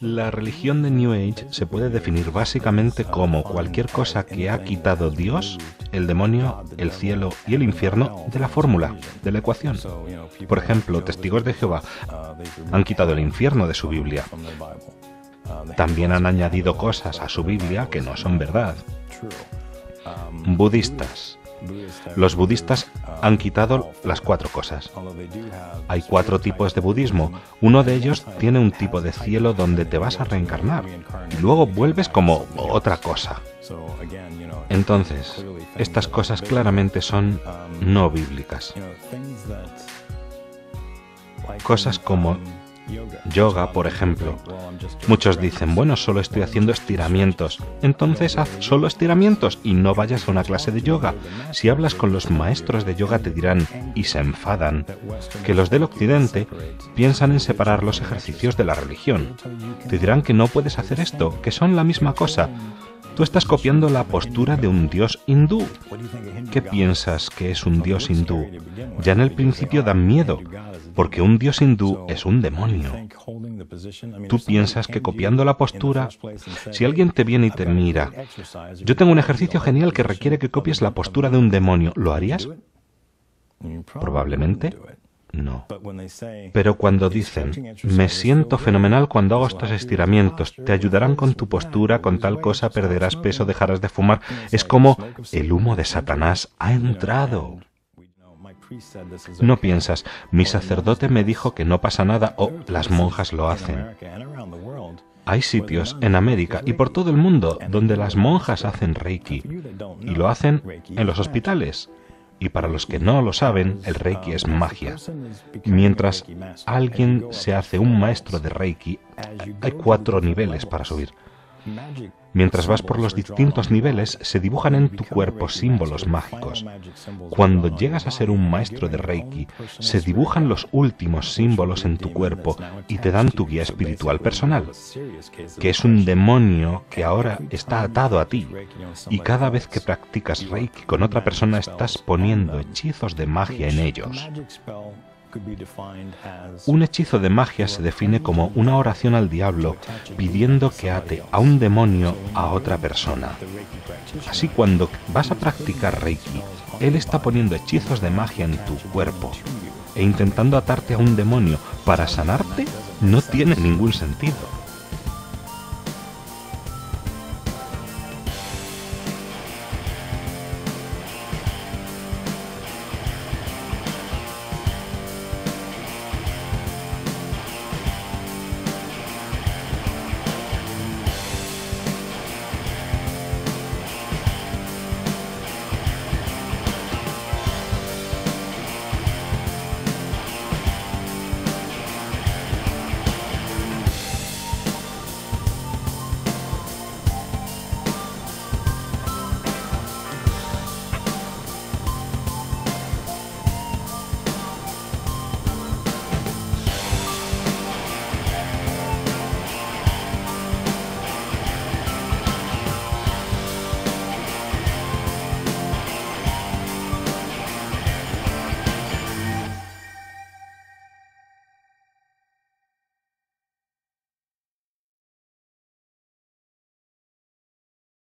La religión de New Age se puede definir básicamente como cualquier cosa que ha quitado Dios, el demonio, el cielo y el infierno de la fórmula, de la ecuación. Por ejemplo, testigos de Jehová han quitado el infierno de su Biblia. También han añadido cosas a su Biblia que no son verdad. Budistas los budistas han quitado las cuatro cosas. Hay cuatro tipos de budismo. Uno de ellos tiene un tipo de cielo donde te vas a reencarnar y luego vuelves como otra cosa. Entonces, estas cosas claramente son no bíblicas. Cosas como Yoga, por ejemplo. Muchos dicen, bueno, solo estoy haciendo estiramientos. Entonces haz solo estiramientos y no vayas a una clase de yoga. Si hablas con los maestros de yoga te dirán, y se enfadan, que los del occidente piensan en separar los ejercicios de la religión. Te dirán que no puedes hacer esto, que son la misma cosa. Tú estás copiando la postura de un dios hindú. ¿Qué piensas que es un dios hindú? Ya en el principio dan miedo, porque un dios hindú es un demonio. Tú piensas que copiando la postura, si alguien te viene y te mira, yo tengo un ejercicio genial que requiere que copies la postura de un demonio, ¿lo harías? Probablemente no. Pero cuando dicen, me siento fenomenal cuando hago estos estiramientos, te ayudarán con tu postura, con tal cosa perderás peso, dejarás de fumar, es como el humo de Satanás ha entrado. No piensas, mi sacerdote me dijo que no pasa nada o las monjas lo hacen. Hay sitios en América y por todo el mundo donde las monjas hacen reiki y lo hacen en los hospitales. Y para los que no lo saben, el Reiki es magia. Mientras alguien se hace un maestro de Reiki, hay cuatro niveles para subir. Mientras vas por los distintos niveles, se dibujan en tu cuerpo símbolos mágicos. Cuando llegas a ser un maestro de Reiki, se dibujan los últimos símbolos en tu cuerpo y te dan tu guía espiritual personal, que es un demonio que ahora está atado a ti. Y cada vez que practicas Reiki con otra persona estás poniendo hechizos de magia en ellos. Un hechizo de magia se define como una oración al diablo pidiendo que ate a un demonio a otra persona. Así cuando vas a practicar Reiki, él está poniendo hechizos de magia en tu cuerpo e intentando atarte a un demonio para sanarte no tiene ningún sentido.